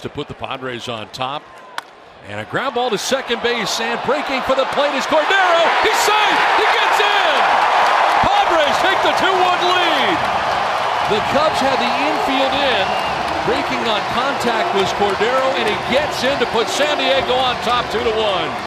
to put the Padres on top. And a ground ball to second base, and breaking for the plate is Cordero. He's safe. He gets in. Padres take the 2-1 lead. The Cubs had the infield in. Breaking on contact was Cordero, and he gets in to put San Diego on top 2 to 1.